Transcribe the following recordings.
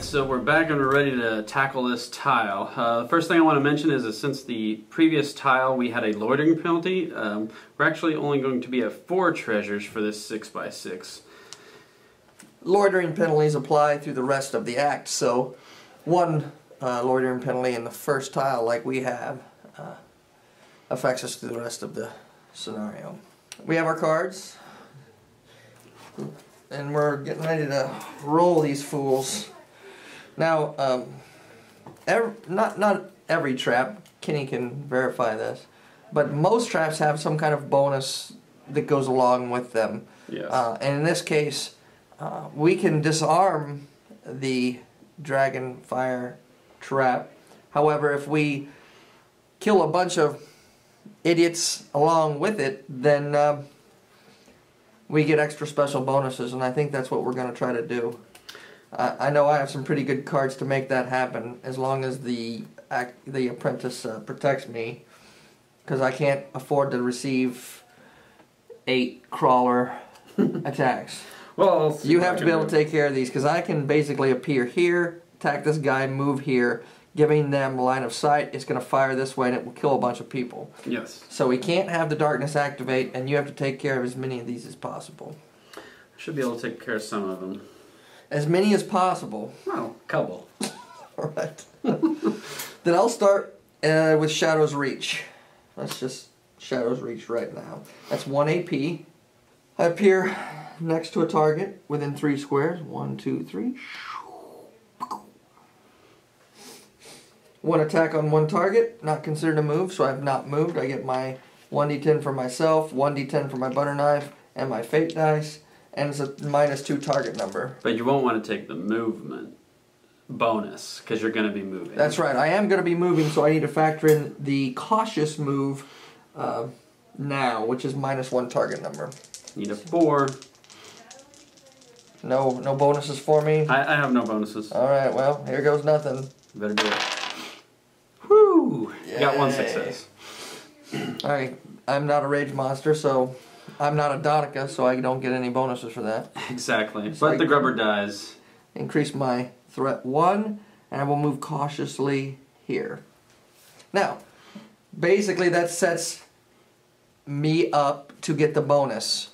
So we're back and we're ready to tackle this tile. Uh, the first thing I want to mention is that since the previous tile we had a loitering penalty, um, we're actually only going to be at four treasures for this 6x6. Loitering penalties apply through the rest of the act, so one uh, loitering penalty in the first tile, like we have, uh, affects us through the rest of the scenario. We have our cards, and we're getting ready to roll these fools. Now, um, every, not not every trap. Kenny can verify this, but most traps have some kind of bonus that goes along with them. Yes. Uh, and in this case, uh, we can disarm the dragon fire trap. However, if we kill a bunch of idiots along with it, then uh, we get extra special bonuses, and I think that's what we're going to try to do. I know I have some pretty good cards to make that happen, as long as the the apprentice uh, protects me, because I can't afford to receive eight crawler attacks. Well, you have to be able to take care of these, because I can basically appear here, attack this guy, move here, giving them line of sight. It's going to fire this way, and it will kill a bunch of people. Yes. So we can't have the darkness activate, and you have to take care of as many of these as possible. I should be able to take care of some of them. As many as possible. Well, couple. All right. then I'll start uh, with Shadow's Reach. Let's just Shadow's Reach right now. That's 1 AP. I appear next to a target within three squares. One, two, three. One attack on one target, not considered a move, so I've not moved. I get my 1d10 for myself, 1d10 for my butter knife, and my fate dice and it's a minus two target number. But you won't want to take the movement bonus because you're going to be moving. That's right. I am going to be moving, so I need to factor in the cautious move uh, now, which is minus one target number. Need a four. No, no bonuses for me. I, I have no bonuses. All right. Well, here goes nothing. Better do it. Whoo! Got one success. All right. I'm not a rage monster, so I'm not a Donica, so I don't get any bonuses for that. Exactly. So but the grubber dies. Increase my threat one, and I will move cautiously here. Now, basically that sets me up to get the bonus.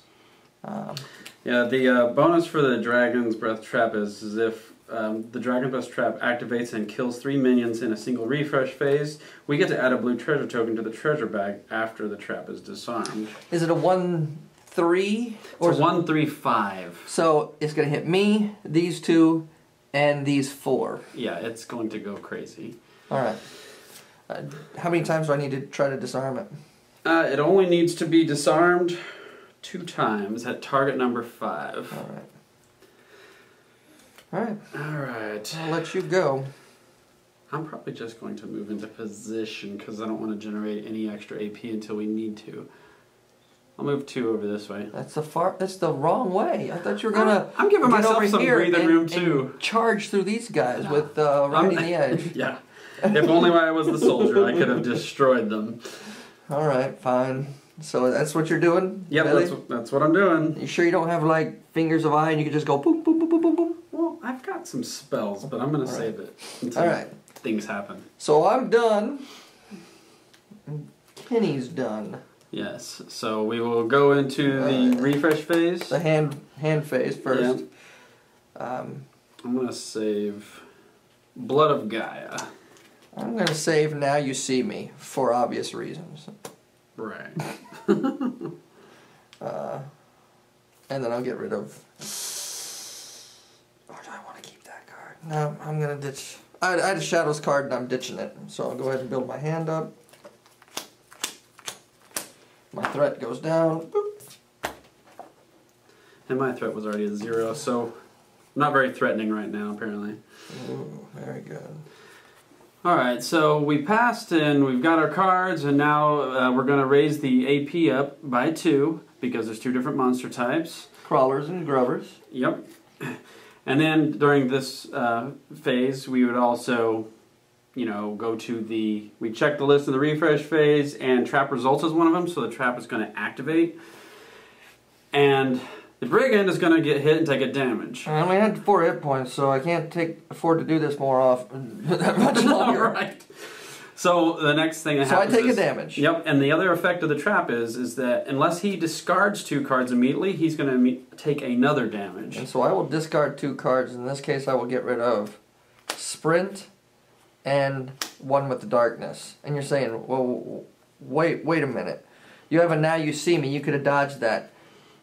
Um, yeah, the uh, bonus for the Dragon's Breath Trap is, is if um, the Dragon Breath Trap activates and kills three minions in a single refresh phase, we get to add a blue treasure token to the treasure bag after the trap is disarmed. Is it a 1 3? Or it's a 1 3 5. So it's going to hit me, these two, and these four. Yeah, it's going to go crazy. Alright. Uh, how many times do I need to try to disarm it? Uh, it only needs to be disarmed two times at target number 5. Alright. Alright. Alright. I'll let you go. I'm probably just going to move into position because I don't want to generate any extra AP until we need to. I'll move two over this way. That's the far. That's the wrong way. I thought you were gonna. I'm giving myself some breathing and, room too. charge through these guys with uh, riding the edge. yeah. If only I was the soldier, I could have destroyed them. All right, fine. So that's what you're doing? Yep, that's, that's what I'm doing. You sure you don't have like fingers of Aya and you can just go boom, boom, boom, boom, boom, boom? I've got some spells, but I'm going to save it until All right. things happen. So I'm done. Kenny's done. Yes. So we will go into the uh, refresh phase. The hand hand phase first. Um, I'm going to save Blood of Gaia. I'm going to save Now You See Me for obvious reasons. Right. uh, and then I'll get rid of. Or do I want to keep that card? No, I'm gonna ditch. I, I had a Shadows card and I'm ditching it. So I'll go ahead and build my hand up. My threat goes down. Boop. And my threat was already at zero, so I'm not very threatening right now, apparently. Ooh, very good. Alright, so we passed and we've got our cards and now uh, we're going to raise the AP up by two because there's two different monster types. Crawlers and grubbers. Yep. And then during this uh, phase we would also, you know, go to the, we check the list in the refresh phase and trap results is one of them, so the trap is going to activate. And The brigand is going to get hit and take a damage. I only had four hit points, so I can't take afford to do this more often. that much longer. right. So the next thing that So I happens take a damage. Yep, and the other effect of the trap is is that unless he discards two cards immediately, he's going to take another damage. And so I will discard two cards. In this case, I will get rid of Sprint and one with the darkness. And you're saying, well, wait, wait a minute. You have a now you see me. You could have dodged that.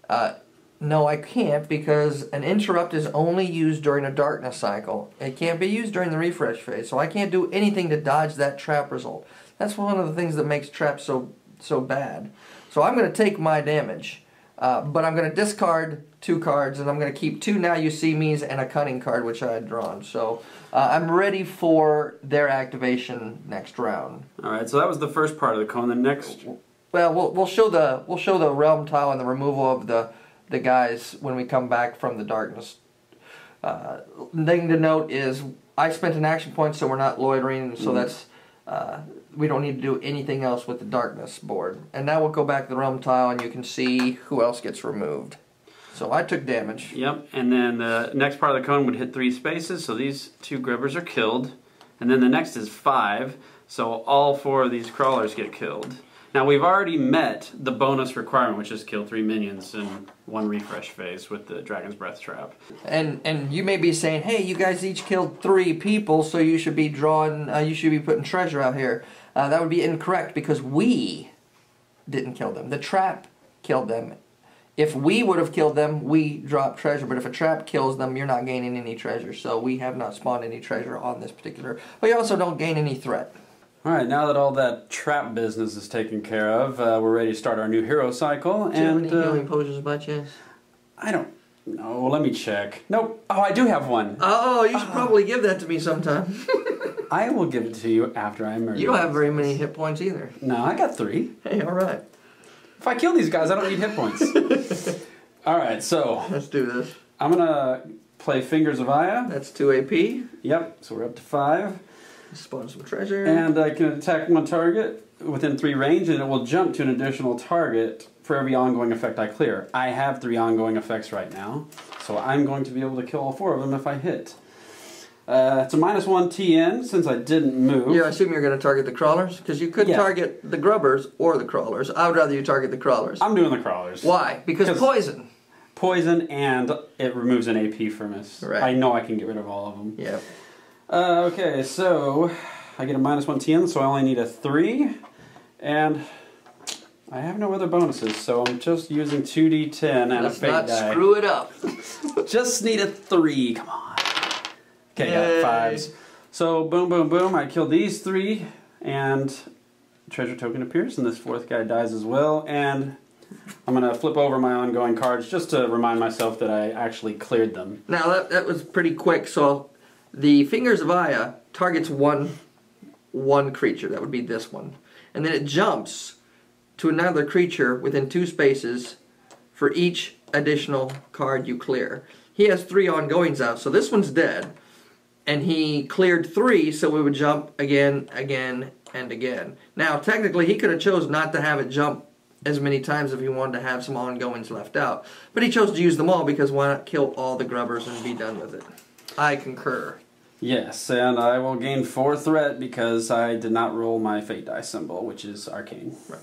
Uh, no, I can't because an interrupt is only used during a darkness cycle. It can't be used during the refresh phase. So I can't do anything to dodge that trap result. That's one of the things that makes traps so so bad. So I'm going to take my damage. Uh, but I'm going to discard two cards, and I'm going to keep two Now You See Me's and a Cunning card, which I had drawn. So uh, I'm ready for their activation next round. All right, so that was the first part of the cone. The next, Well, we'll we'll show the we'll show the realm tile and the removal of the the guys when we come back from the darkness. Uh, thing to note is I spent an action point, so we're not loitering. So that's uh, we don't need to do anything else with the darkness board. And now we'll go back to the realm tile, and you can see who else gets removed. So I took damage. yep, and then the next part of the cone would hit three spaces, so these two grubbers are killed, and then the next is five, so all four of these crawlers get killed. Now we've already met the bonus requirement, which is kill three minions in one refresh phase with the Dragon's Breath trap. And and you may be saying, hey, you guys each killed three people, so you should be drawing, uh, you should be putting treasure out here. Uh, that would be incorrect because we didn't kill them. The trap killed them. If we would have killed them, we drop treasure. But if a trap kills them, you're not gaining any treasure. So we have not spawned any treasure on this particular. But you also don't gain any threat. All right, now that all that trap business is taken care of, uh, we're ready to start our new hero cycle. Do you have and any uh, healing potions by chance? I don't know. Let me check. Nope. Oh, I do have one. Oh, you should probably give that to me sometime. I will give it to you after I murder. you don't have very many hit points either. No, I got three. Hey, all right. If I kill these guys, I don't need hit points. all right, so Let's do this. I'm gonna play Fingers of Aya. That's 2 AP. Yep. So we're up to five, Spawn some treasure. and I can attack one target within three range, and it will jump to an additional target for every ongoing effect I clear. I have three ongoing effects right now, so I'm going to be able to kill all four of them if I hit. Uh, it's a minus one TN since I didn't move. yeah, I assume you're going to target the crawlers because you could Yeah. target the grubbers or the crawlers. I would rather you target the crawlers. I'm doing the crawlers. Why? Because poison. Poison and it removes an AP from us. Right. I know I can get rid of all of them. Yeah. Uh, okay, so I get a minus one TN, so I only need a three, and I have no other bonuses, so I'm just using two D10 and Let's a fate not die. screw it up. Just need a three. Come on. Okay, Yay. got fives. So boom, boom, boom. I kill these three, and treasure token appears, and this fourth guy dies as well. And I'm gonna flip over my ongoing cards just to remind myself that I actually cleared them. Now that that was pretty quick. So the fingers of Aya targets one one creature. That would be this one, and then it jumps to another creature within two spaces for each additional card you clear. He has three ongoings out, so this one's dead, and he cleared three, so we would jump again, again, and again. Now technically, he could have chose not to have it jump as many times if he wanted to have some ongoings left out. But he chose to use them all because why not kill all the grubbers and be done with it? I concur. Yes, and I will gain four threat because I did not roll my fate die symbol, which is arcane. Right.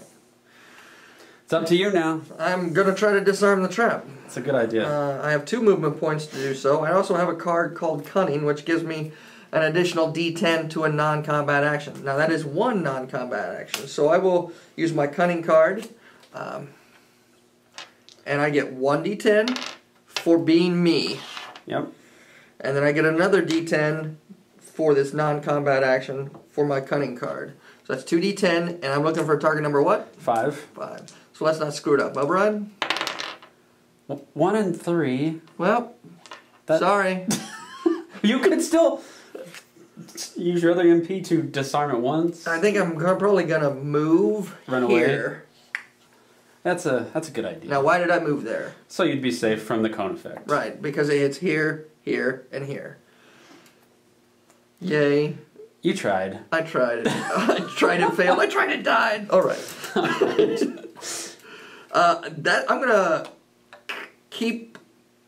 It's up to you now. I'm gonna try to disarm the trap. It's a good idea. Uh, I have two movement points to do so. I also have a card called Cunning, which gives me an additional D10 to a non-combat action. Now that is one non-combat action, so I will use my Cunning card, um, and I get one D10 for being me. yep. And then I get another D10 for this non-combat action for my cunning card. So that's 2D10, and I'm looking for a target number what? Five. Five. So let's not screw it up. W- One and three. Well, That- sorry. You could still use your other MP to disarm it once. I think I'm probably gonna move Run away. here. That's a that's a good idea. Now, why did I move there? So you'd be safe from the cone effect. Right, because it's here, here, and here. Yay. You tried. I tried. I tried and failed. I tried and died. All right. uh, that I'm gonna keep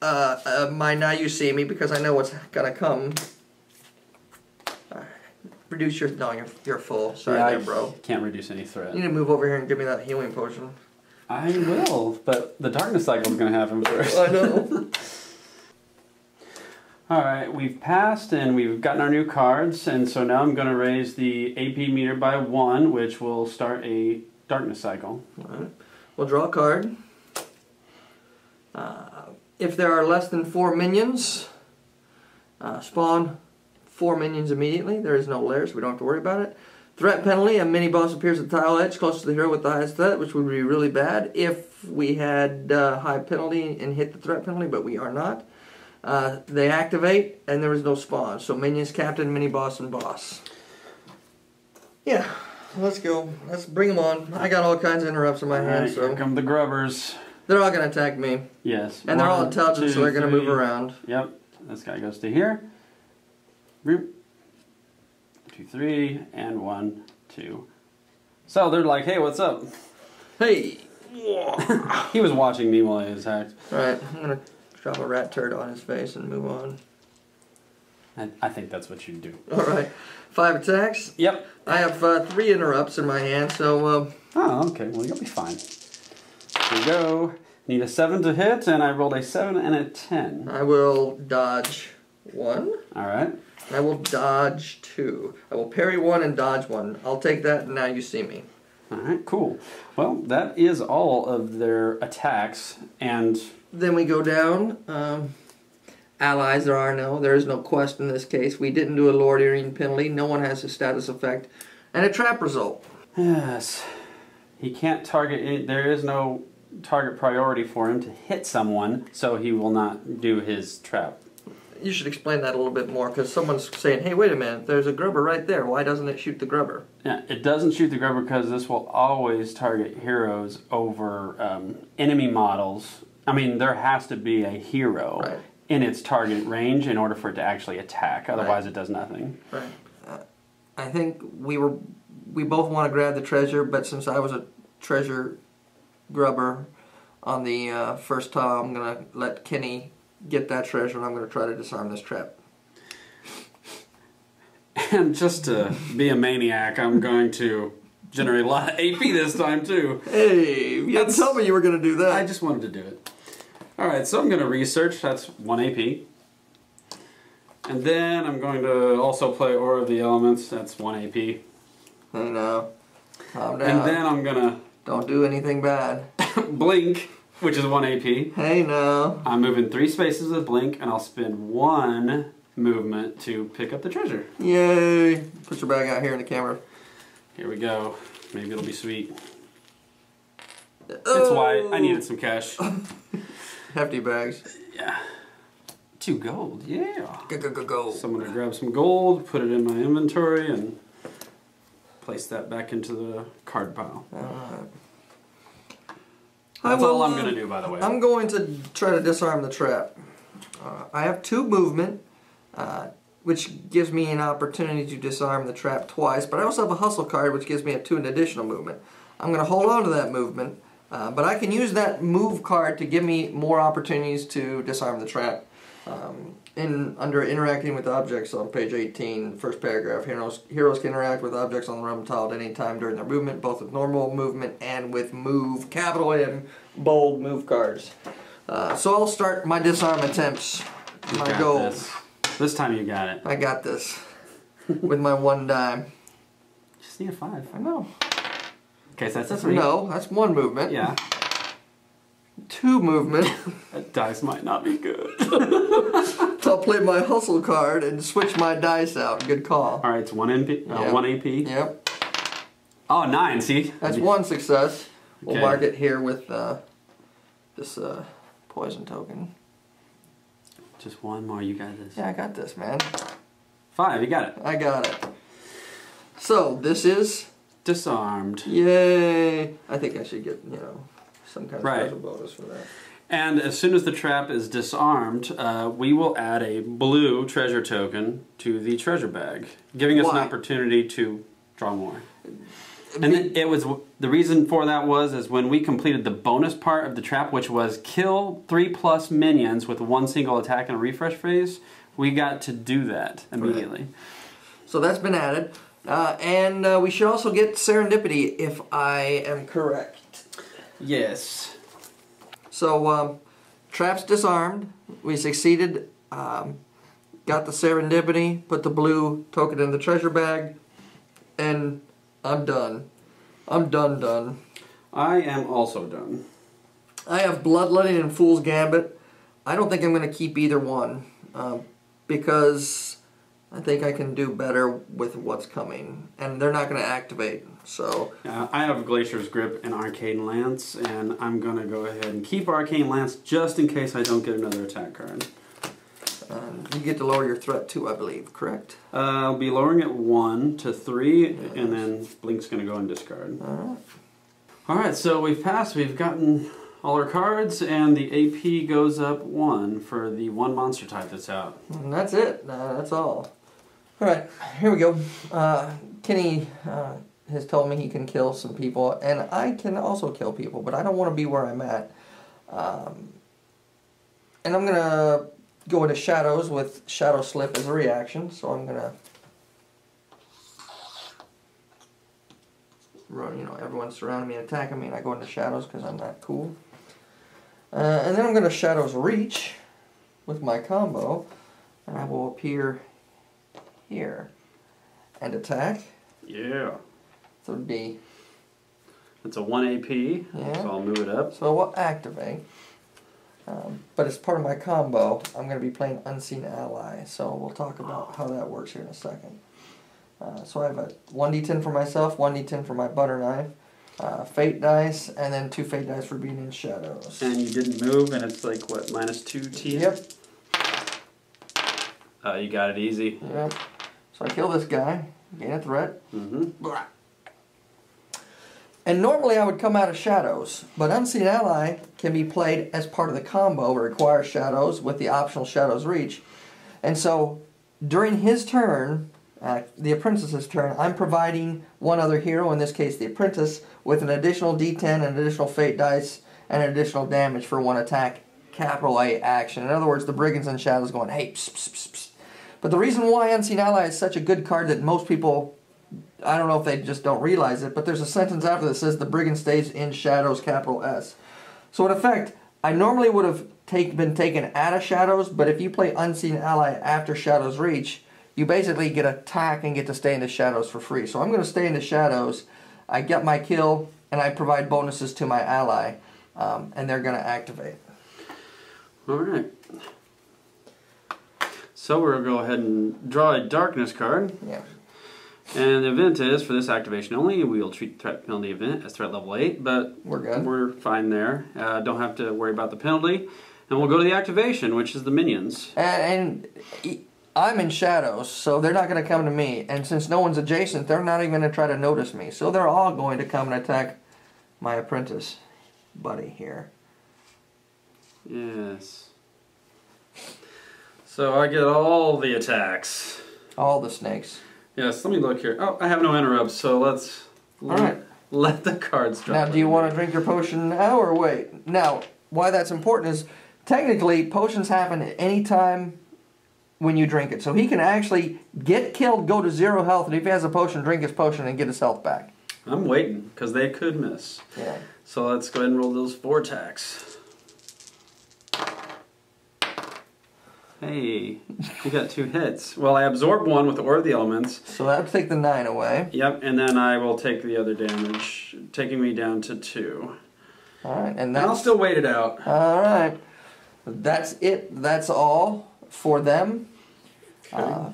uh, uh, my now you see me because I know what's gonna come. Uh, reduce your no, you're you're full. Sorry, Yeah, there, bro. Can't reduce any threat. You need to move over here and give me that healing potion. I will, but the darkness cycle is going to happen first. I know. All right, we've passed and we've gotten our new cards, and so now I'm going to raise the AP meter by one, which will start a darkness cycle. Alright. We'll draw a card. Uh, if there are less than four minions, uh, spawn four minions immediately. There is no lair, so we don't have to worry about it. Threat penalty: A mini boss appears at the tile edge close to the hero with the highest threat, which would be really bad if we had uh, high penalty and hit the threat penalty, but we are not. Uh, they activate, and there is no spawn. So minions, captain, mini boss, and boss. Yeah, let's go. Let's bring them on. I got all kinds of interrupts in my All hand, right, so here come the grubbers. they're all gonna attack me, Yes. and they're all One, intelligent, so they're gonna move around. Yep, this guy goes to here. Boop. Two, three, and one, two. So they're like, hey, what's up? Hey, He was watching me while he attacked. all right, I'm gonna drop a rat turd on his face and move on. I, I think that's what you do. All right, five attacks. Yep. I have uh, three interrupts in my hand, so uh, Oh, okay. Well, you'll be fine. Here we go. Need a 7 to hit, and I rolled a 7 and a 10. I will dodge one. Alright. I will dodge two. I will parry one and dodge one. I'll take that, and now you see me. Alright, cool. Well, that is all of their attacks, and Then we go down. Um, allies, there are no. There is no quest in this case. We didn't do a loitering penalty. No one has a status effect. And a trap result. yes, he can't target, any, there is no target priority for him to hit someone, so he will not do his trap. You should explain that a little bit more because someone's saying, hey, wait a minute, there's a grubber right there. Why doesn't it shoot the grubber? Yeah, it doesn't shoot the grubber because this will always target heroes over um, enemy models. I mean, there has to be a hero Right. in its target range in order for it to actually attack. Otherwise, Right. it does nothing. Right. Uh, I think we were, we both want to grab the treasure, but since I was a treasure grubber on the uh, first tile, I'm gonna let Kenny get that treasure, and I'm gonna try to disarm this trap. And just to be a maniac, I'm going to generate a lot of AP this time too. Hey, you didn't tell me you were gonna do that. I just wanted to do it. All right, so I'm going to research. That's one AP. And then I'm going to also play Aura of the Elements. That's one AP. Hey, no. Calm down. And then I'm going to... Don't do anything bad. Blink, which is one AP. Hey, no. I'm moving three spaces with Blink, and I'll spend one movement to pick up the treasure. Yay. Put your bag out here in the camera. Here we go. Maybe it'll be sweet. It's Oh. white. I needed some cash. Hefty bags. Yeah. Two gold. Yeah. Go, go, go, go. So I'm going to grab some gold, put it in my inventory, and place that back into the card pile. That's will, all I'm uh, going to do, by the way. I'm going to try to disarm the trap. Uh, I have two movement, uh, which gives me an opportunity to disarm the trap twice, but I also have a hustle card, which gives me a two an additional movement. I'm going to hold on to that movement, uh, but I can use that move card to give me more opportunities to disarm the trap. Um, in under interacting with objects on page 18, first paragraph, heroes heroes can interact with objects on the realm tile at any time during their movement, both with normal movement and with move, capital M, bold move cards. Uh, so I'll start my disarm attempts. You My got goal. This. this time you got it. I got this with my one dime. Just need a five. I know. Okay, so that's a three. No, that's one movement. Yeah. Two movement. That dice might not be good. so I'll play my hustle card and switch my dice out. Good call. All right, it's one NP, uh, Yeah. one AP. Yep. Oh, nine. See, That's one success. We'll Okay. mark it here with uh, this uh, poison token. Just one more. You got this. Yeah, I got this, man. Five. You got it. I got it. So this is Disarmed. yay. I think I should get you know some kind of Right. special bonus for that. And as soon as the trap is disarmed, uh, we will add a blue treasure token to the treasure bag, giving us an opportunity to draw more. And then it was The reason for that was is when we completed the bonus part of the trap, which was kill three plus minions with one single attack in a refresh phase, we got to do that immediately. So that's been added. Uh, and uh, we should also get serendipity if I am correct. Yes. So um, traps disarmed. We succeeded. Um, got the serendipity. Put the blue token in the treasure bag, and I'm done. I'm done. Done. I am also done. I have bloodletting and fool's gambit. I don't think I'm going to keep either one um, because I think I can do better with what's coming, and they're not going to activate. So Uh, I have Glacier's Grip and Arcane Lance, and I'm gonna go ahead and keep Arcane Lance just in case I don't get another attack card. um, you get to lower your threat too, I believe. Correct? Uh, I'll be lowering it one to three, and then Blink's gonna go and discard. All right. All right, so we've passed. We've gotten all our cards, and the AP goes up one for the one monster type that's out. And that's it. Uh, that's all. All right, here we go. Uh, Kenny uh, has told me he can kill some people, and I can also kill people, but I don't want to be where I'm at. Um, and I'm gonna go into shadows with shadow slip as a reaction. So I'm gonna run. You know, everyone's surrounding me and attacking me, and I go into shadows because I'm that cool. Uh, and then I'm gonna shadows reach with my combo, and I will appear here and attack. Yeah. So it'd be It's a one AP, Yeah. so I'll move it up. so we'll activate. Um, but as part of my combo, I'm going to be playing Unseen Ally, so we'll talk about how that works here in a second. Uh, so I have a 1d10 for myself, 1d10 for my butter knife, uh, fate dice, and then two fate dice for being in shadows. And you didn't move, and it's like what minus two T. Yep, Uh, you got it easy. yep. So I kill this guy, gain a threat. Mm-hmm. And normally I would come out of shadows, but Unseen Ally can be played as part of the combo. It requires shadows with the optional shadows reach. And so during his turn, uh, the apprentice's turn, I'm providing one other hero, in this case the apprentice, with an additional d10, an additional fate dice, and an additional damage for one attack, capital A action. In other words, the brigands in shadows going, hey, psst, psst, psst. But the reason why Unseen Ally is such a good card that most people I don't know if they just don't realize it, but there's a sentence after that says the brigand stays in shadows, capital S. So in effect, I normally would have take, been taken out of shadows, but if you play unseen ally after shadows reach, you basically get attack and get to stay in the shadows for free. So I'm going to stay in the shadows. I get my kill, and I provide bonuses to my ally, um, and they're going to activate. All right. So we'll go ahead and draw a darkness card. Yeah. And the event is for this activation only. We will treat the threat penalty event as threat level 8, but We're good. we're fine there. Uh, don't have to worry about the penalty. And we'll go to the activation, which is the minions. And, and I'm in shadows, so they're not going to come to me. And since no one's adjacent, they're not even going to try to notice me. So they're all going to come and attack my apprentice buddy here. Yes. So I get all the attacks. All the snakes. Yes, let me look here. Oh, I have no interrupts, so let's All right. let the cards drop. Now, do you want to drink your potion now or wait? Now, why that's important is technically potions happen at any time when you drink it. So he can actually get killed, go to zero health, and if he has a potion, drink his potion and get his health back. I'm waiting, because they could miss. Yeah. So let's go ahead and roll those four Hey, you got two hits. Well, I absorb one with the Aura of the Elements. So that would take the nine away. Yep, and then I will take the other damage, taking me down to two. All right, and And I'll still wait it out. all right. That's it. That's all for them. Okay. Uh,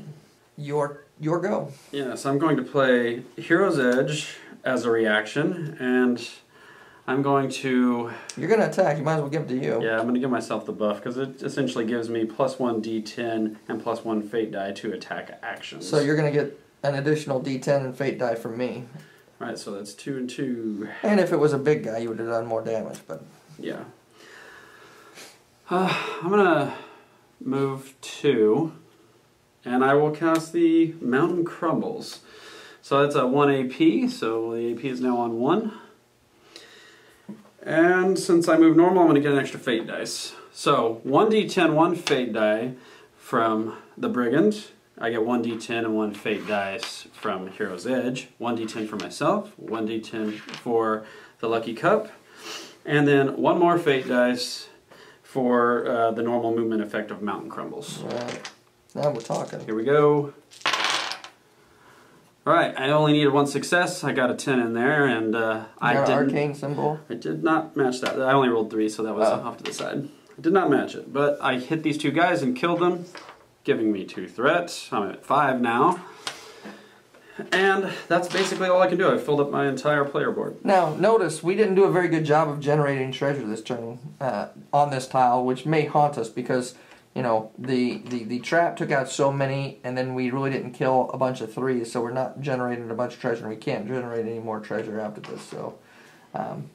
your your go. Yes, I'm going to play Hero's Edge as a reaction, and I'm going to You're gonna attack. You might as well give it to you. Yeah, I'm going to give myself the buff because it essentially gives me plus one d10 and plus one fate die to attack actions. So you're gonna get an additional D10 and fate die from me. Right, so that's two and two. And if it was a big guy, you would have done more damage. But Yeah. Uh, I'm going to move two, and I will cast the Mountain Crumbles. So that's a 1 AP, so the AP is now on 1. And since I move normal, I'm going to get an extra fate dice. So 1d10, 1 fate die from the Brigand. I get 1d10 and 1 fate dice from Hero's Edge. 1d10 for myself, 1d10 for the Lucky Cup, and then one more fate dice for uh, the normal movement effect of Mountain Crumbles. Right. Now we're talking. Here we go. All right, I only needed one success. I got a 10 in there, and uh, I didn't. arcane symbol. I did not match that. I only rolled three, so that was Oh. off to the side. I did not match it, but I hit these two guys and killed them, giving me two threats. I'm at five now. And that's basically all I can do. I filled up my entire player board. Now, notice we didn't do a very good job of generating treasure this turn uh, on this tile, which may haunt us because, you know, the, the, the trap took out so many, and then we really didn't kill a bunch of threes, so we're not generating a bunch of treasure, and we can't generate any more treasure after this. So, um,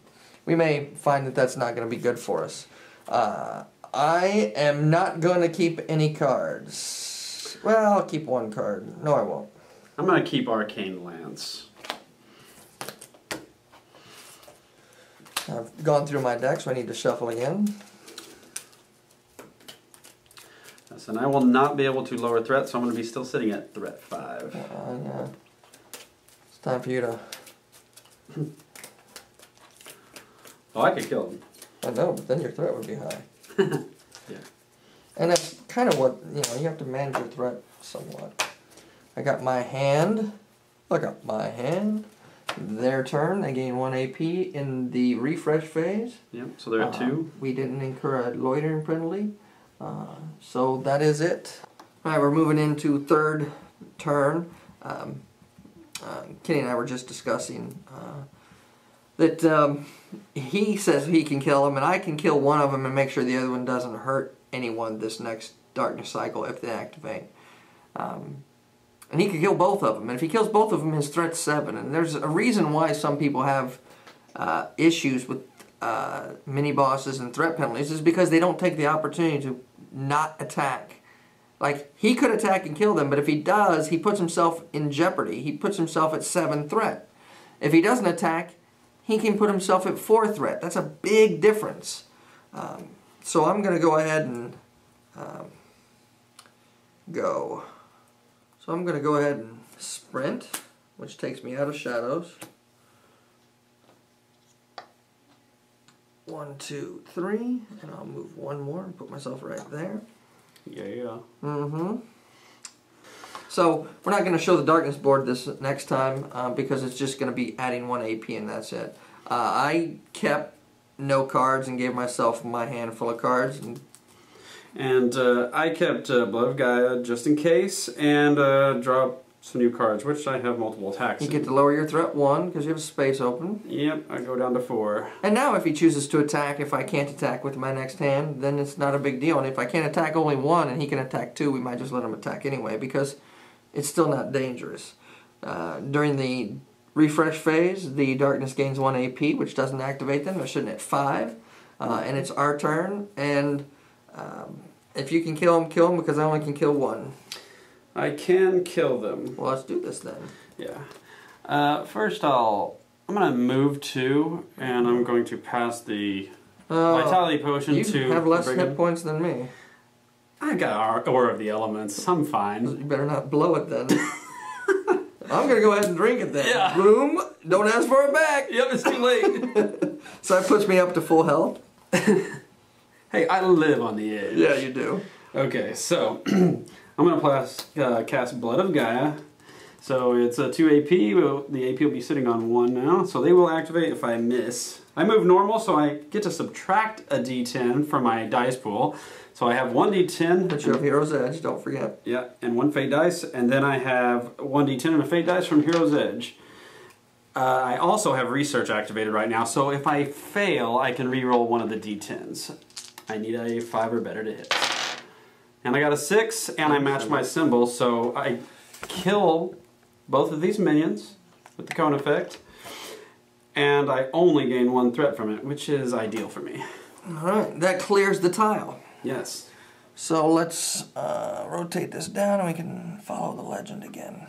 we may find that that's not going to be good for us. Uh, I am not going to keep any cards. Well, I'll keep one card. No, I won't. I'm going to keep Arcane Lance. I've gone through my deck, so I need to shuffle again. And I will not be able to lower threat, so I'm going to be still sitting at threat five. Uh, yeah. It's time for you to. Oh, I could kill him. I know, but then your threat would be high. Yeah. And that's kind of what you know. You have to manage your threat somewhat. I got my hand. Look up my hand. Their turn. They gain one AP in the refresh phase. Yep, so there are Uh, two. We didn't incur a loitering penalty. Uh, so that is it. All right, we're moving into third turn. Um, uh, Kenny and I were just discussing uh, that um, he says he can kill them, and I can kill one of them and make sure the other one doesn't hurt anyone this next darkness cycle if they activate. Um, and he can kill both of them. And if he kills both of them, his threat's seven. And there's a reason why some people have uh, issues with uh, mini bosses and threat penalties is because they don't take the opportunity to not attack. Like he could attack and kill them, but if he does, he puts himself in jeopardy. He puts himself at seven threat. If he doesn't attack, he can put himself at four threat. That's a big difference. Um, so I'm going to go ahead and um, go. So I'm going to go ahead and sprint, which takes me out of shadows. One, two, three, and I'll move one more and put myself right there. Yeah. Mm-hmm. So we're not going to show the darkness board this next time um, because it's just going to be adding one AP and that's it. Uh, I kept no cards and gave myself my handful of cards and And uh, I kept uh, Blood of Gaia just in case, and uh, dropped some new cards, which I have multiple attacks. you in. get to lower your threat one because you have a space open. Yep, I go down to four. And now if he chooses to attack, if I can't attack with my next hand, then it's not a big deal. And if I can't attack only one and he can attack two, we might just let him attack anyway because it's still not dangerous. Uh, during the refresh phase, the darkness gains one AP, which doesn't activate them. They're sitting at five, uh, and it's our turn. And um, if you can kill him, kill him because I only can kill one. I can kill them. Well, let's do this then. Yeah. Uh, first, I'll. I'm gonna move two, and I'm going to pass the Oh, vitality potion you to. have less hit points than me. I got Aura of the Elements. I'm fine. You better not blow it then. I'm gonna go ahead and drink it then. Yeah. Boom! Don't ask for it back. Yep, it's too late. So that puts me up to full health. hey, I live on the edge. Yeah, you do. Okay, so I'm gonna uh, cast Blood of Gaia. So it's a two AP. The AP will be sitting on one now, so they will activate if I miss. I move normal, so I get to subtract a D10 from my dice pool. So I have one D10. But you have Hero's Edge, don't forget. Yeah, and one Fate dice, and then I have one D10 and a Fate dice from Hero's Edge. Uh, I also have Research activated right now, so if I fail, I can re-roll one of the D10s. I need a five or better to hit. And I got a six, and I match my symbol, so I kill both of these minions with the cone effect, and I only gain one threat from it, which is ideal for me. Alright, that clears the tile. Yes. So let's uh, rotate this down and we can follow the legend again.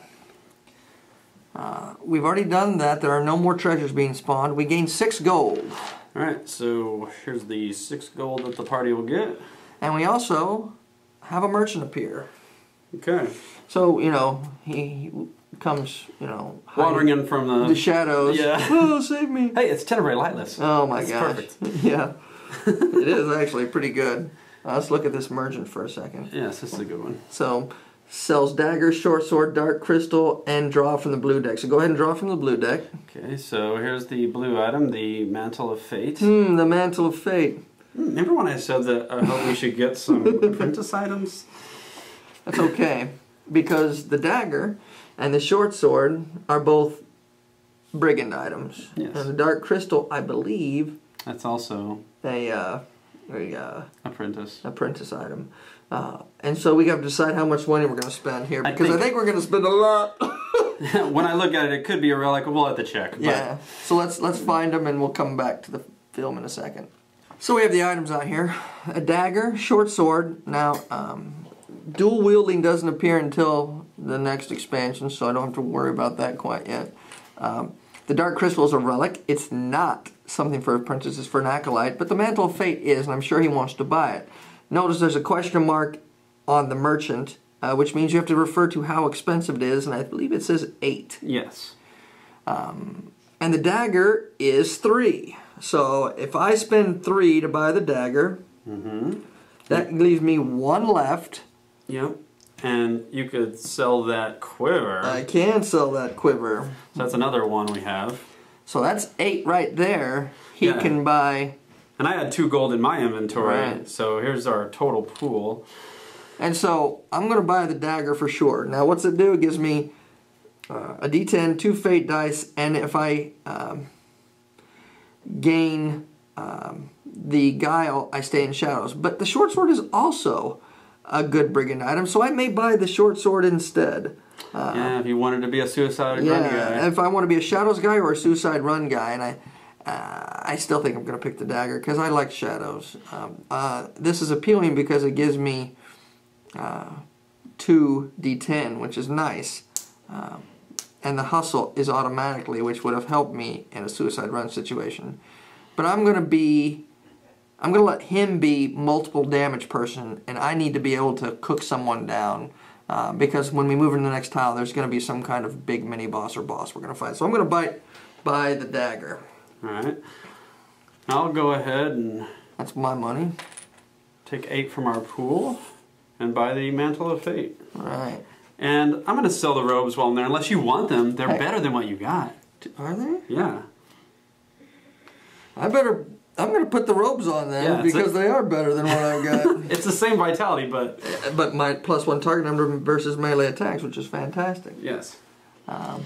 Uh, we've already done that. There are no more treasures being spawned. We gained six gold. All right, so here's the six gold that the party will get. And we also have a merchant appear. Okay. So, you know, he comes, you know, Wandering in from the. the shadows. Yeah. Oh, save me. hey, it's Tenebrae Lightless. Oh my That's gosh. perfect. yeah. it is actually pretty good. Uh, let's look at this merchant for a second. Yes, this is a good one. So, sells dagger, short sword, dark crystal, and draw from the blue deck. So go ahead and draw from the blue deck. Okay, so here's the blue item, the Mantle of Fate. Hmm, the mantle of fate. Hmm, Remember when I said that I hope we should get some apprentice items? That's okay because the dagger and the short sword are both brigand items. Yes. And the dark crystal, I believe, That's also a uh, a uh, apprentice. apprentice item. Uh, and so we got to decide how much money we're going to spend here because I think- think we're going to spend a lot. when I look at it, it could be a relic. We'll have to check. But yeah. So let's let's find them and we'll come back to the film in a second. So we have the items out here: a dagger, short sword. Now, um, dual wielding doesn't appear until the next expansion, so I don't have to worry about that quite yet. Um, the dark crystal is a relic. It's not something for apprentices, it's for an acolyte, but the mantle of fate is, and I'm sure he wants to buy it. Notice there's a question mark on the merchant, uh, which means you have to refer to how expensive it is, and I believe it says eight. Yes. And the dagger is three. So if I spend three to buy the dagger, Mm-hmm. that leaves me one left. Yep. And you could sell that quiver. I can sell that quiver. so that's another one we have. So that's eight right there. He Yeah. can buy. And I had two gold in my inventory. Right. So here's our total pool. And so I'm going to buy the dagger for sure. Now, what's it do? It gives me uh, a d10, two fate dice, and if I um, gain um, the guile, I stay in shadows. But the short sword is also a good brigand item, so I may buy the short sword instead. yeah, if you wanted to be a suicide run Yeah, guy. if I want to be a shadows guy or a suicide run guy, and I, uh, I still think I'm going to pick the dagger because I like shadows. Um, uh, this is appealing because it gives me uh, two d10, which is nice, um, and the hustle is automatically, which would have helped me in a suicide run situation. But I'm going to be. I'm going to let him be multiple damage person, and I need to be able to cook someone down. Uh, because when we move into the next tile, there's going to be some kind of big mini boss or boss we're going to fight. So I'm going to bite by the dagger. Alright. I'll go ahead and That's my money. take eight from our pool and buy the Mantle of Fate. All right. And I'm going to sell the robes while I'm there. Unless you want them, they're Hey. better than what you got. Are they? Yeah. I better. I'm going to put the robes on then Yeah, it's because a- they are better than what I've got. It's the same vitality, but but my plus one target number versus melee attacks, which is fantastic. yes. Um,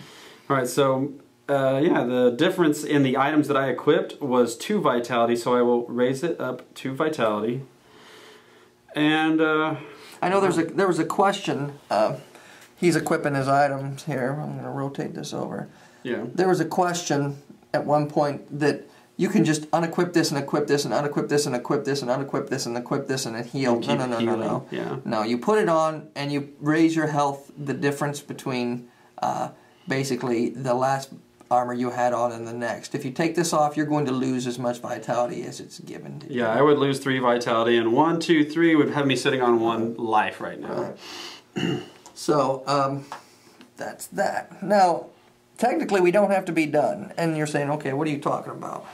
All right, so uh, yeah, the difference in the items that I equipped was two vitality, so I will raise it up to vitality. And uh, I know there's a there was a question. Uh, he's equipping his items here. I'm going to rotate this over. yeah, There was a question at one point that you can just unequip this and equip this and unequip this and equip this and unequip this and equip this and then heal. And No, no, no, no, no. yeah. No, you put it on and you raise your health. The difference between uh, basically the last armor you had on and the next. If you take this off, you're going to lose as much vitality as it's given to you. yeah, I would lose three vitality, and one, two, three would have me sitting on one life right now. Right. So, um, that's that. Now, technically, we don't have to be done. And you're saying, okay, what are you talking about?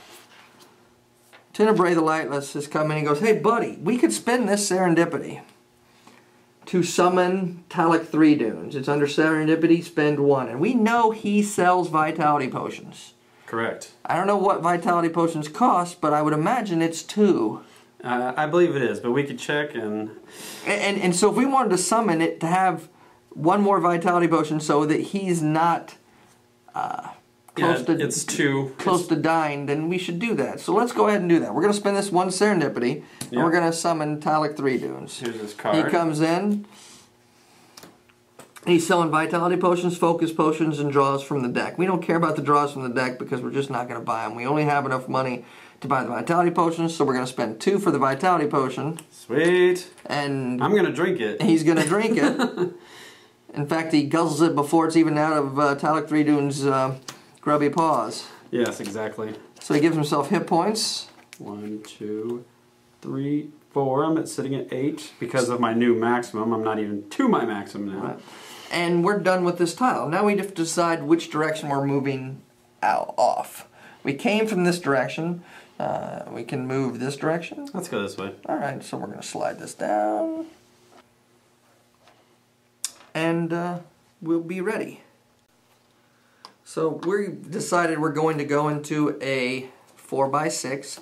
Tenebrae the Lightless has come in and goes, hey, buddy, we could spend this serendipity to summon Talic 3 Dunes. It's under serendipity, spend one. And we know he sells vitality potions. Correct. I don't know what vitality potions cost, but I would imagine it's two. Uh, I believe it is, but we could check and And, and so if we wanted to summon it to have one more vitality potion so that he's not uh, close yeah, to it's two. close to dying, then we should do that. So let's go ahead and do that. We're going to spend this one serendipity, and we're going to summon Talic 3 Dunes. Here's this He comes in. He's selling vitality potions, focus potions, and draws from the deck. We don't care about the draws from the deck because we're just not going to buy them. We only have enough money to buy the vitality potions, so we're going to spend two for the vitality potion, Sweet. and I'm gonna drink it. he's going to drink it. In fact, he guzzles it before it's even out of uh, 3 Dune's uh, grubby paws. Yes, exactly. So he gives himself hit points. One, two, three, four. I'm at sitting at eight because of my new maximum. I'm not even to my maximum now. Right. And we're done with this tile. Now we have to decide which direction we're moving out off. We came from this direction. Uh, we can move this direction. Let's go this way. All right, so we're going to slide this down. And uh, we'll be ready. So we decided we're going to go into a 4x6.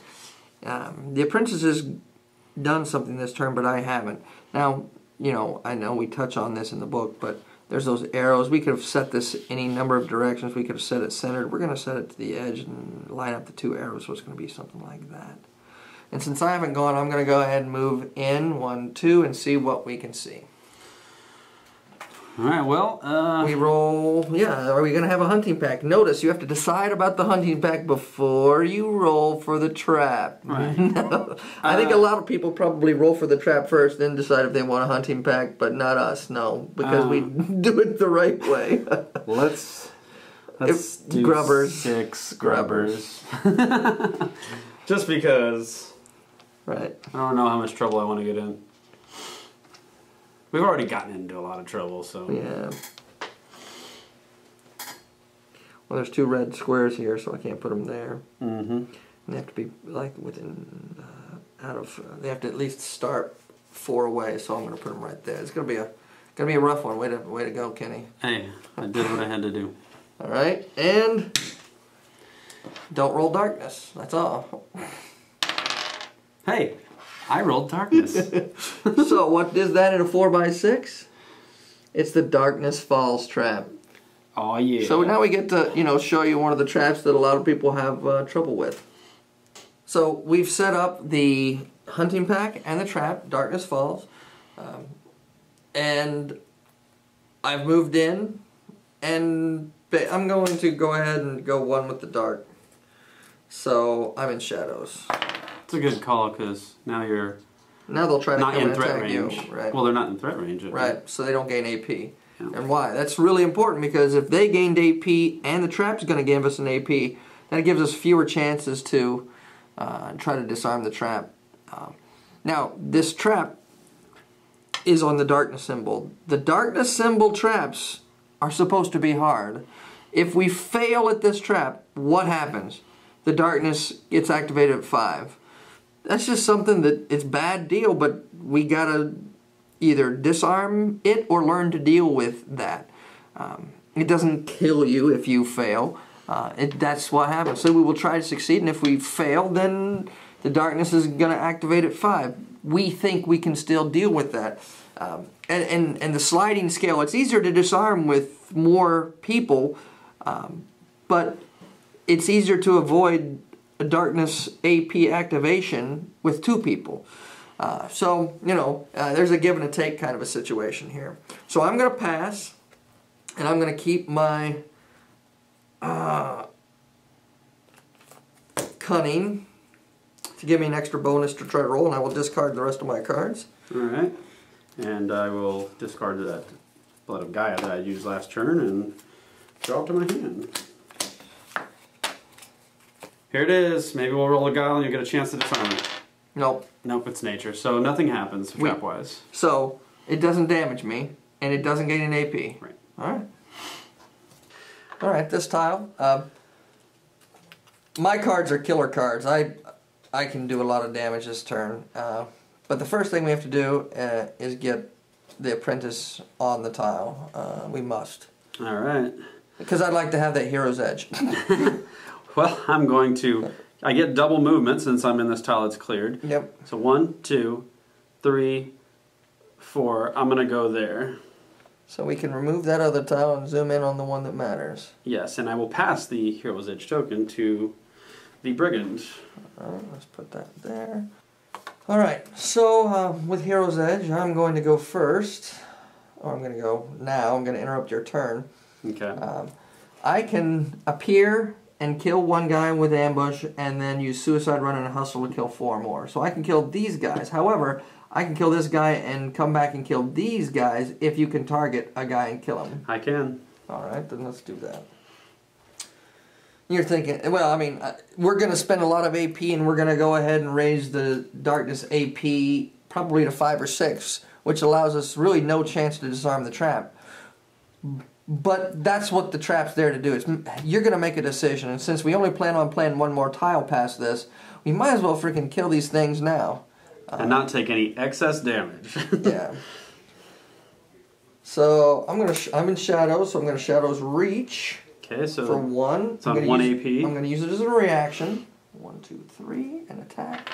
Um, the apprentice has done something this turn, but I haven't. Now, you know, I know we touch on this in the book, but there's those arrows. We could have set this any number of directions. We could have set it centered. We're going to set it to the edge and line up the two arrows, so it's going to be something like that. And since I haven't gone, I'm going to go ahead and move in one, two, and see what we can see. All right. Well, uh, We roll. Yeah, are we going to have a hunting pack? Notice you have to decide about the hunting pack before you roll for the trap. Right. I think a Uh, lot of people probably roll for the trap first, then decide if they want a hunting pack, but not us. No, because we Um. do it the right way. let's let's If- do grubbers. Six Grubbers. grubbers. Just because right. I don't know how much trouble I want to get in. We've already gotten into a lot of trouble, so Yeah. Well, there's two red squares here, so I can't put them there. Mm-hmm. And they have to be like within, uh, out of. Uh, they have to at least start four away. So I'm going to put them right there. It's going to be a, going to be a rough one. Way to, way to go, Kenny. Hey, I did what I had to do. All right, and don't roll darkness. That's all. Hey, I rolled darkness. so what is that in a four by six? It's the darkness falls trap. oh yeah. So now we get to you know show you one of the traps that a lot of people have uh, trouble with. So we've set up the hunting pack and the trap, Darkness Falls, um, and I've moved in, and I'm going to go ahead and go one with the dark. So I'm in shadows. It's a good call because now you're Now they'll try to not in threat range. you, right? Well, they're not in threat range. Right, so they don't gain AP. Yeah. And why? That's really important because if they gained AP and the trap's going to give us an AP, that gives us fewer chances to uh, try to disarm the trap. Um, now, this trap is on the darkness symbol. The darkness symbol traps are supposed to be hard. If we fail at this trap, what happens? The darkness gets activated at 5. That's just something that it's bad deal, but we gotta either disarm it or learn to deal with that. Um, it doesn't kill you if you fail. Uh, it, that's what happens. So we will try to succeed, and if we fail, then the darkness is going to activate at five. We think we can still deal with that. Um, and, and, and the sliding scale, it's easier to disarm with more people, um, but it's easier to avoid darkness AP activation with two people. Uh, so, you know, uh, there's a give and a take kind of a situation here. So I'm going to pass, and I'm going to keep my uh, cunning to give me an extra bonus to try to roll, and I will discard the rest of my cards. All right. And I will discard that blood of Gaia that I used last turn and draw it to my hand. Here it is. Maybe we'll roll a guile and you'll get a chance to disarm it. Nope. Nope, it's nature. So nothing happens We- trap wise. So it doesn't damage me, and it doesn't gain an AP. Right. All right. All right. This tile. Um, my cards are killer cards. I I can do a lot of damage this turn. Uh, but the first thing we have to do uh, is get the apprentice on the tile. Uh, we must. All right. Because I'd like to have that hero's edge. Well, I'm going to. I get double movement since I'm in this tile that's cleared. yep. So one, two, three, four. I'm gonna go there. So we can remove that other tile and zoom in on the one that matters. Yes, and I will pass the Hero's Edge token to the Brigand. All right, let's put that there. All right, so uh, with Hero's Edge, I'm going to go first. Or I'm going to go now. I'm going to interrupt your turn. Okay. Um, I can appear and kill one guy with ambush and then use Suicide Run and Hustle to kill four more. So I can kill these guys. However, I can kill this guy and come back and kill these guys if you can target a guy and kill him. I can. All right, then let's do that. You're thinking, well, I mean, we're going to spend a lot of AP and we're going to go ahead and raise the darkness AP probably to 5 or 6, which allows us really no chance to disarm the trap. But that's what the trap's there to do. It's, you're going to make a decision, and since we only plan on playing one more tile past this, we might as well freaking kill these things now. and not take any excess damage. yeah. So I'm gonna I'm in shadows, so I'm gonna shadows reach okay, so for one. it's I'm on one use, AP. I'm gonna use it as a reaction. One, two, three, and attack.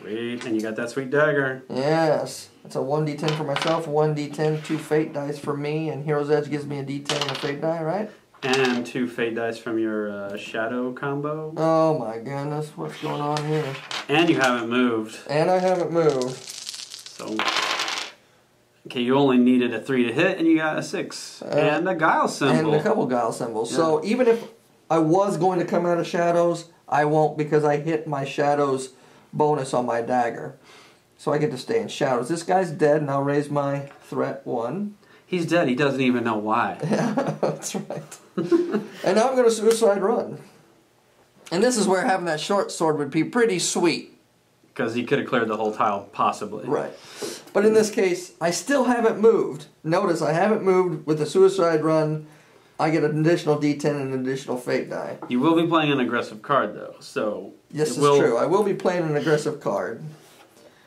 Sweet, and you got that sweet dagger. Yes. That's a 1d10 for myself, 1d10, two fate dice for me, and Hero's Edge gives me a d10 and a fate die, right? And two fate dice from your uh, shadow combo. Oh my goodness, what's going on here? And you haven't moved. And I haven't moved. So, okay, you only needed a three to hit, and you got a six, Uh, and a guile symbol. And a couple guile symbols. So even if I was going to come out of shadows, I won't because I hit my shadows bonus on my dagger. So I get to stay in shadows. This guy's dead, and I'll raise my threat one. He's dead. He doesn't even know why. That's right. and now I'm going to suicide run. And this is where having that short sword would be pretty sweet. Because he could have cleared the whole tile, possibly. Right. But in this case, I still haven't moved. Notice I haven't moved with the suicide run. I get an additional d10 and an additional fate die. You will be playing an aggressive card, though. So Yes, it's will, true. I will be playing an aggressive card.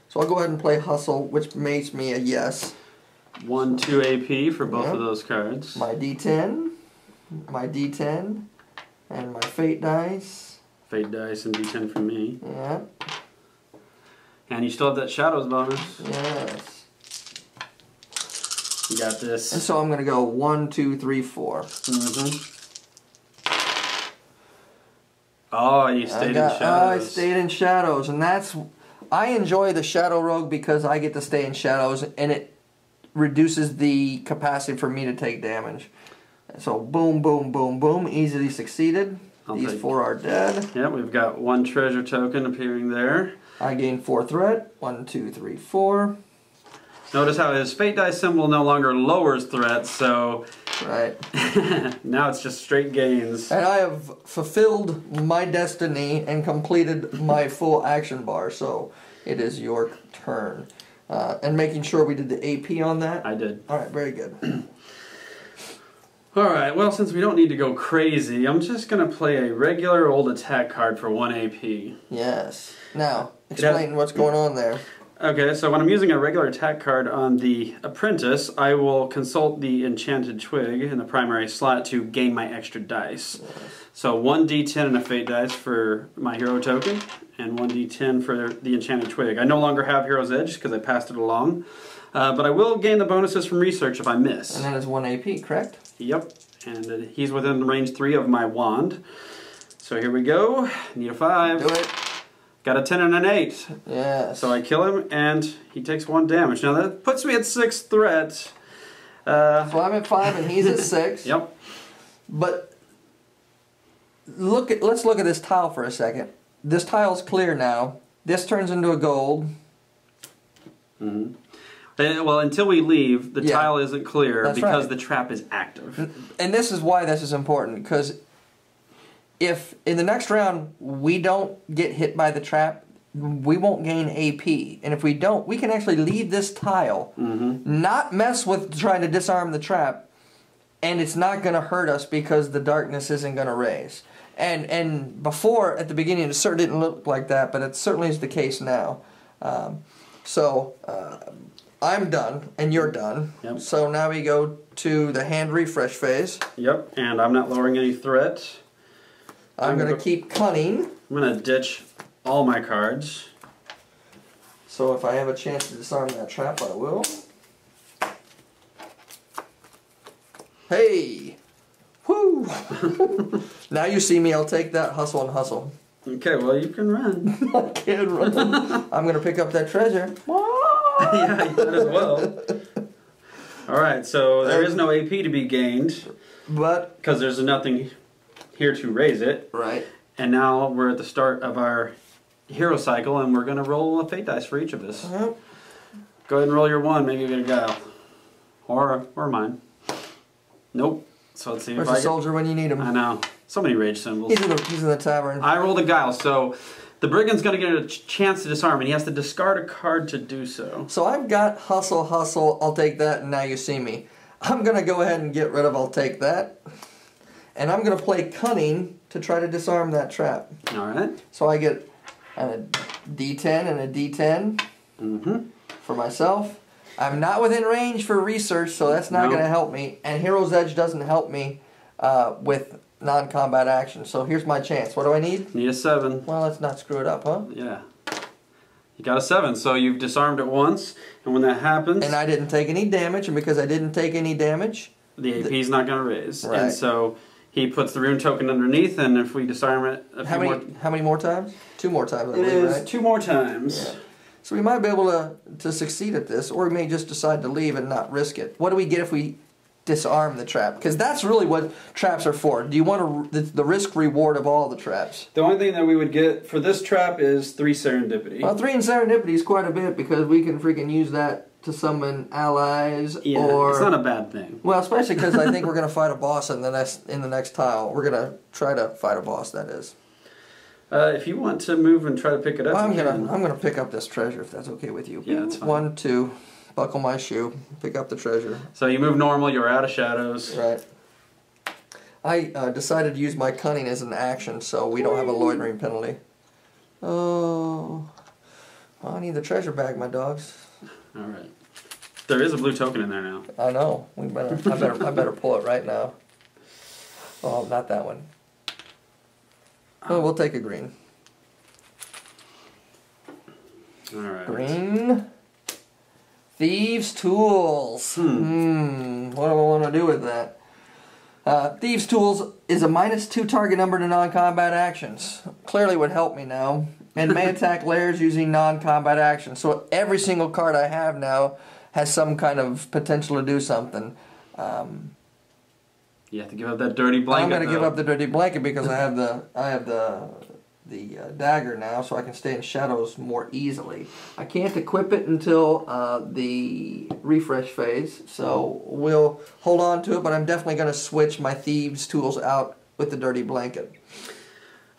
So I'll go ahead and play Hustle, which makes me a yes. One, two AP for both Yeah. of those cards. My d10, my d10, and my fate dice. Fate dice and D10 from me. Yeah, And you still have that shadows bonus. yes. You got this. And so I'm going to go one, two, three, four. Mm-hmm. Oh, you stayed got- in shadows. I stayed in shadows, and that's. I enjoy the Shadow Rogue because I get to stay in shadows, and it reduces the capacity for me to take damage. So boom, boom, boom, boom, easily succeeded. I'll These four are dead. Yeah, we've got one treasure token appearing there. I gain four threat. One, two, three, four. Notice how his fate dice symbol no longer lowers threats, so Right. now it's just straight gains. And I have fulfilled my destiny and completed my full action bar. So it is your turn. Uh, and making sure we did the AP on that. I did. All right, very good. Alright, well, since we don't need to go crazy, I'm just going to play a regular old attack card for 1 AP. Yes. Now, explain what's going on there. Okay, so when I'm using a regular attack card on the apprentice, I will consult the enchanted twig in the primary slot to gain my extra dice. So one d10 and a fate dice for my hero token, and one d10 for the enchanted twig. I no longer have hero's edge because I passed it along, uh, but I will gain the bonuses from research if I miss. And that is one AP, correct? Yep, and uh, he's within range three of my wand. So here we go. Need a five. Do it. Got a ten and an eight. Yes. So I kill him, and he takes one damage. Now that puts me at six threat. Uh, So I'm at five and he's at six. yep. But look at let's look at this tile for a second. This tile's clear now. This turns into a gold. Mm-hmm. well, until we leave, the Yeah. tile isn't clear That's because right. the trap is active. And this is why this is important because if in the next round we don't get hit by the trap, we won't gain AP. And if we don't, we can actually leave this tile, hmm not mess with trying to disarm the trap, and it's not going to hurt us because the darkness isn't going to raise. And and before at the beginning it certainly didn't look like that, but it certainly is the case now. Um, so uh, I'm done, and you're done. Yep. So now we go to the hand refresh phase. Yep. And I'm not lowering any threat. I'm going to keep cunning. I'm gonna ditch all my cards. So if I have a chance to disarm that trap, I will. Hey! Whoo! now you see me, I'll take that hustle and hustle. Okay. Well, you can run. I can't run. I'm going to pick up that treasure. yeah, you might as well. All right. So there is no AP to be gained But, because there's nothing here to raise it. right. And now we're at the start of our hero cycle, and we're gonna roll a fate dice for each of us. Go ahead and roll your one. Maybe you get a guile, or or mine. Nope. So let's see Where's if I get. soldier when you need him? I know. So many rage symbols. He's in the he's in the tavern. I rolled a guile, so the brigand's going to get a chance to disarm, and he has to discard a card to do so. So I've got hustle, hustle. I'll take that, and now you see me. I'm gonna go ahead and get rid of. I'll take that, and I'm gonna play cunning to try to disarm that trap. All right. So I get a D10 and a D10 Mm-hmm. for myself. I'm not within range for research, so that's not No. going to help me. And Hero's Edge doesn't help me uh, with non-combat action. So here's my chance. What do I need? Need a seven. Well, let's not screw it up, huh? Yeah. You got a seven, so you've disarmed it once, and when that happens, And I didn't take any damage, and because I didn't take any damage, the AP's not going to raise. Right. And so he puts the rune token underneath, and if we disarm it a how few many more. how many more times? Two more times, I It believe, is right? two more times. Yeah. So we might be able to to succeed at this, or we may just decide to leave and not risk it. What do we get if we disarm the trap? Because that's really what traps are for. Do you want to the, the risk reward of all the traps? The only thing that we would get for this trap is three serendipity. Well, three in serendipity is quite a bit because we can freaking use that to summon allies yeah, or it's not a bad thing. well, especially because I think we're gonna fight a boss in the next in the next tile. We're gonna try to fight a boss. That is. Uh, if you want to move and try to pick it up, I'm gonna. I'm gonna pick up this treasure if that's okay with you. Yeah, that's fine. One, two, buckle my shoe, pick up the treasure. So you move normal, you're out of shadows. Right. I uh, decided to use my cunning as an action, so we don't have a loitering penalty. Oh, I need the treasure bag, my dogs. All right. There is a blue token in there now. I know. We better. I better. I better pull it right now. Oh, not that one. Oh, we'll take a green. All right. Green. Thieves' tools. Hmm. Hmm. What do I want to do with that? Uh, Thieves' tools is a minus two target number to non-combat actions. Clearly would help me now. And may attack layers using non-combat actions. So every single card I have now has some kind of potential to do something. Um, You have to give up that dirty blanket. I'm gonna give up the dirty blanket because I have the I have the the uh, dagger now, so I can stay in shadows more easily. I can't equip it until uh, the refresh phase, so we'll hold on to it. But I'm definitely gonna switch my thieves tools out with the dirty blanket.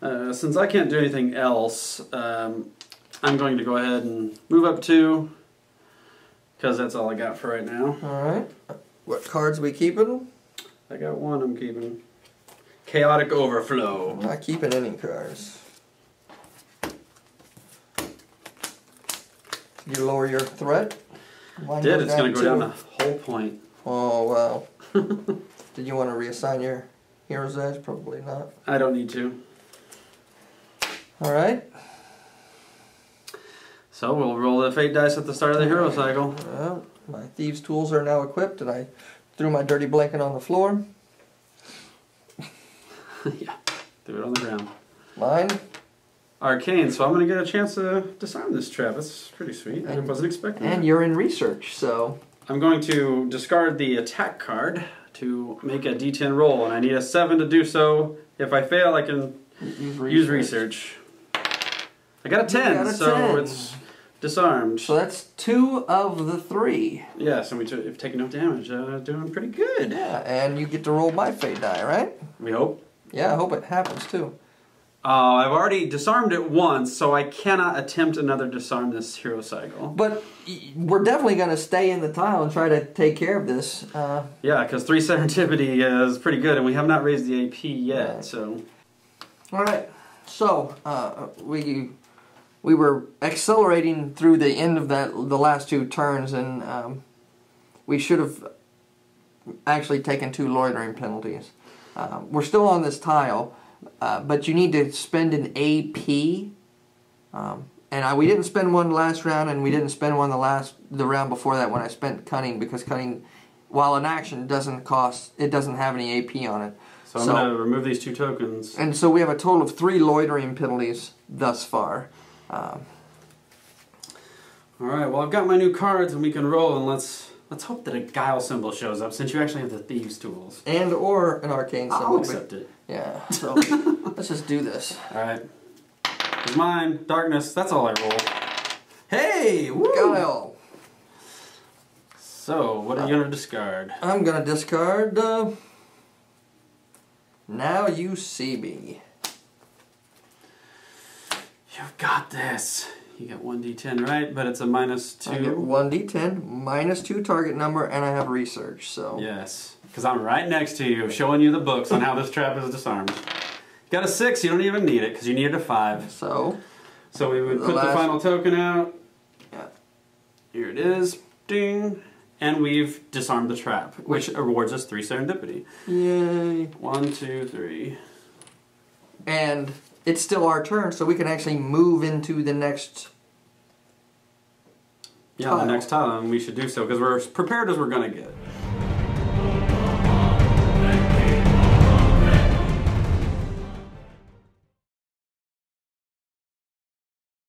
Uh, since I can't do anything else, um, I'm going to go ahead and move up two, because that's all I got for right now. All right. What cards we keeping? I got one I'm keeping. Chaotic Overflow. I'm not keeping any cards. You lower your threat. Mine Did, it's going to go down a whole point. Oh wow. Did you want to reassign your hero's edge? Probably not. I don't need to. All right. So we'll roll the fate dice at the start of the hero cycle. Well, my thieves' tools are now equipped, and I threw my dirty blanket on the floor. yeah, threw it on the ground. Mine. Arcane, so I'm going to get a chance to disarm this trap. That's pretty sweet. I And- wasn't expecting And that. you're in research, so I'm going to discard the attack card to make a d10 roll, and I need a 7 to do so. If I fail, I can use research. use research. I got a 10, got a so 10. it's disarmed. So that's two of the three. Yes, and we took, have taken no damage. Uh, doing pretty good. Yeah, and you get to roll my fate die, right? We hope. Yeah, I hope it happens too. Uh, I've already disarmed it once, so I cannot attempt another disarm this hero cycle. But we're definitely going to stay in the tile and try to take care of this. Uh, Yeah, because 3 serendipity is pretty good, and we have not raised the AP yet, Right. so... All right. So uh, we we were accelerating through the end of that the last two turns, and um, we should have actually taken two loitering penalties. Uh, we're still on this tile, uh, but you need to spend an AP. Um, and I, we didn't spend one last round, and we didn't spend one the last the round before that when I spent cunning because cunning, while an action doesn't cost, it doesn't have any AP on it. So I'm going to remove these two tokens. And so we have a total of three loitering penalties thus far. Um, Alright, well I've got my new cards and we can roll and let's let's hope that a guile symbol shows up since you actually have the thieves tools. and or an arcane symbol. I'll accept it. Yeah. So let's just do this. Alright. It's mine. Darkness, that's all I roll. Hey! Woo! Guile. So, what are you gonna discard? I'm gonna discard uh, Now you see me. You've got this. You get 1d10, right? But it's a minus 2. I get 1d10, minus 2 target number, and I have research, so. Yes, because I'm right next to you, showing you the books on how this trap is disarmed. You Got a 6, you don't even need it, because you needed a 5. So, So we would The put the final token out. Yeah. Here it is. Ding. And we've disarmed the trap, which awards us 3 serendipity. yay. One, two, three. And it's still our turn, so we can actually move into the next. Yeah, the next tile, and we should do so, because we're as prepared as we're going to get.